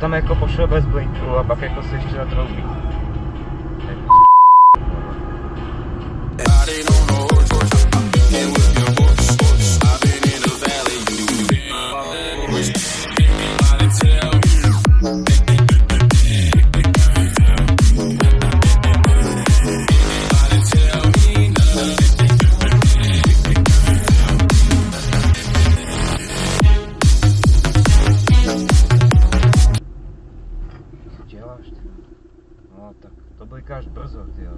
tam jako poszły bez blinku, a pak jako se ještě natroubí. děláš, ty. No tak to blikáš brzo, ty jo.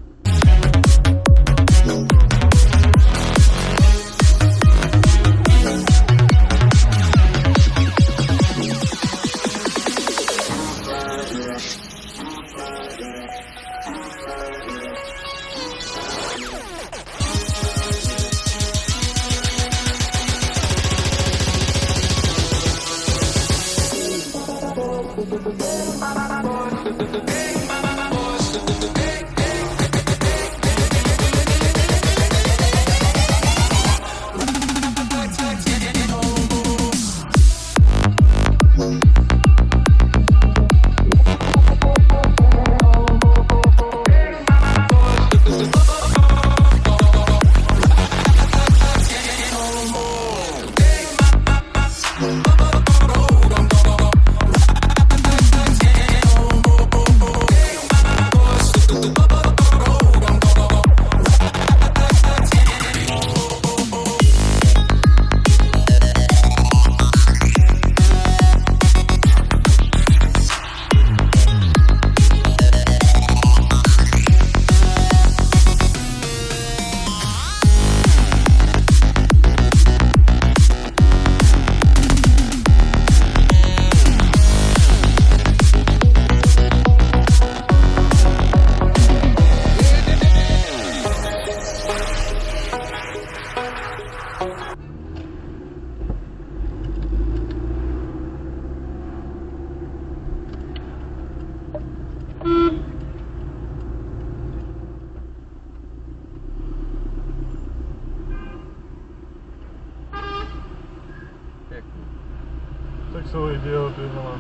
делают именно.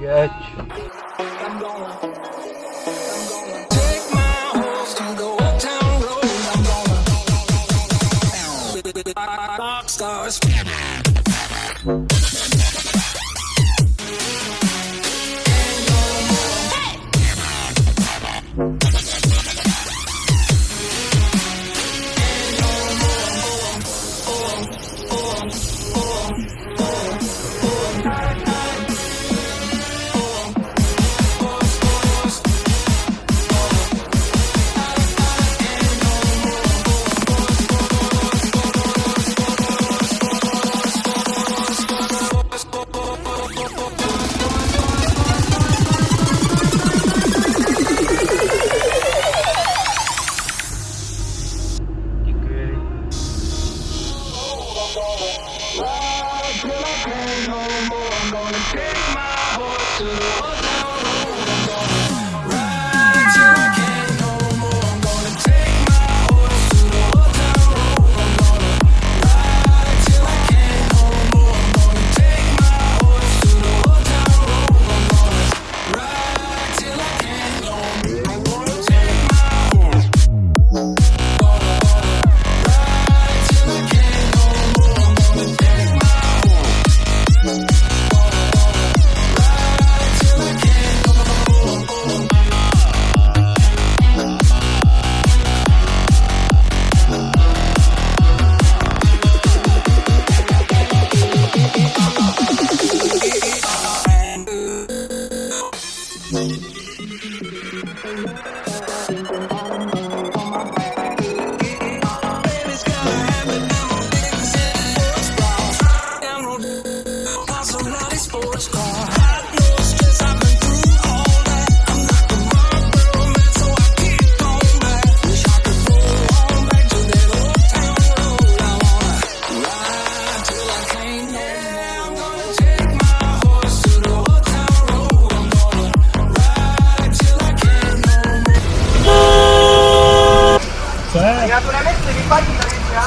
Ящик.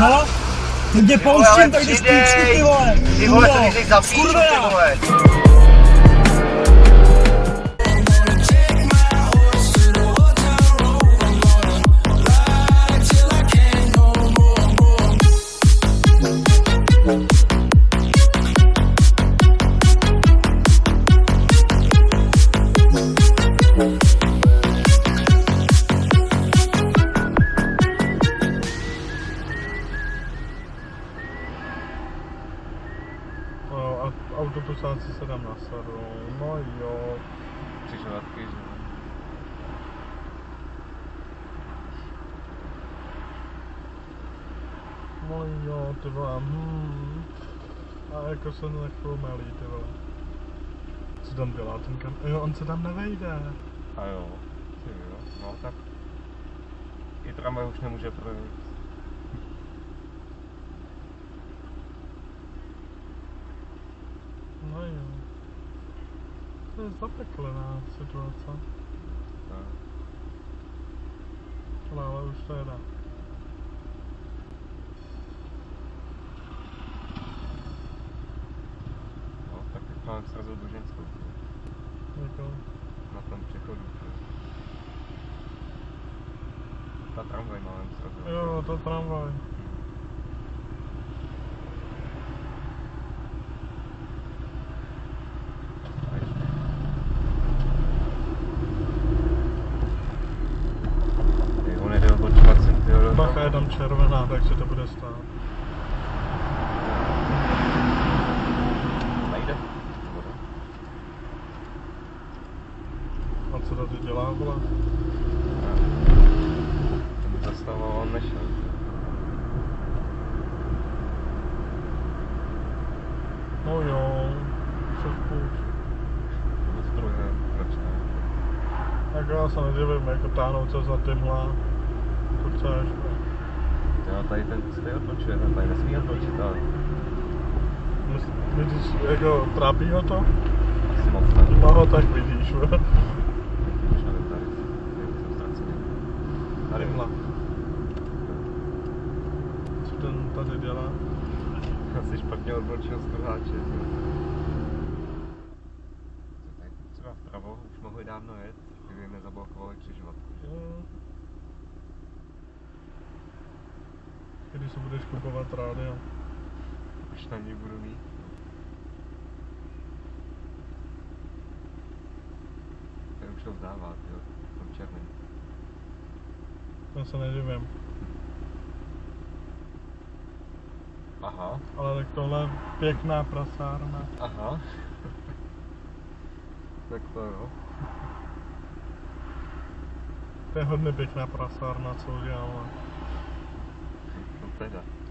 Co? Ty mě pouštím, tak přidej. půjčky, ty vole. Ty vole, to Kurvo, když za píču, ty vole. A autobusáci se tam nasadou. No jo. Křižovatky, že jo. No jo, ty vole. Hmm. A jako se nechou melí, ty vole. Co tam dělá ten kam? Jo, on se tam nevejde. A jo. Ty jo. No tak. I tramvaj už nemůže projít. No jo. To je zapeklená situace. Tak. Ale, ale už to jede. No, tak teď máme srazil do ženskou. Jako, Na tom přechodu. Ta tramvaj máme srazil. jo, to tramvaj. Ty, on jde odbočovat sem, ty jo. Bacha je tam červená, takže to bude stát. Nejde. A co tady dělá, vole? Zastavoval, on nešel. No jo, co. To byl druhé, proč ne? Tak já se nedivím, jako táhnout se za tímhle. To chceš, no. Jo, tady ten stej odbočuje, ten tady nesmí odbočit, ale Vidíš, jako trápí ho to? asi moc ne. No ho tak vidíš, vole. Už nevím, tady tady jsem ztracený. Tady Tímhle. Co ten tady dělá? Asi špatně odbočil z kruháče. Tak třeba vpravo, už mohli dávno jet, kdyby nezablokovali křižovatku. že? Jo. Kdy se budeš kupovat rádio? Už na ní budu mít. Ten už to vzdává, jo, tom černém. Já se nedivím. Aha, Ale tak tohle je pěkná prasárna. aha. tak to jo. To je hodně pěkná prasárna, co udělala. To teda.